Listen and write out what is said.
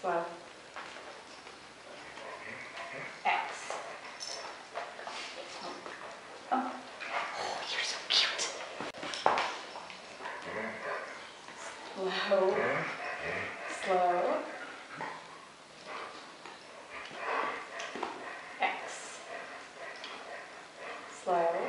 Slide. X. Oh. oh, you're so cute. Slow. Slow. X. Slow.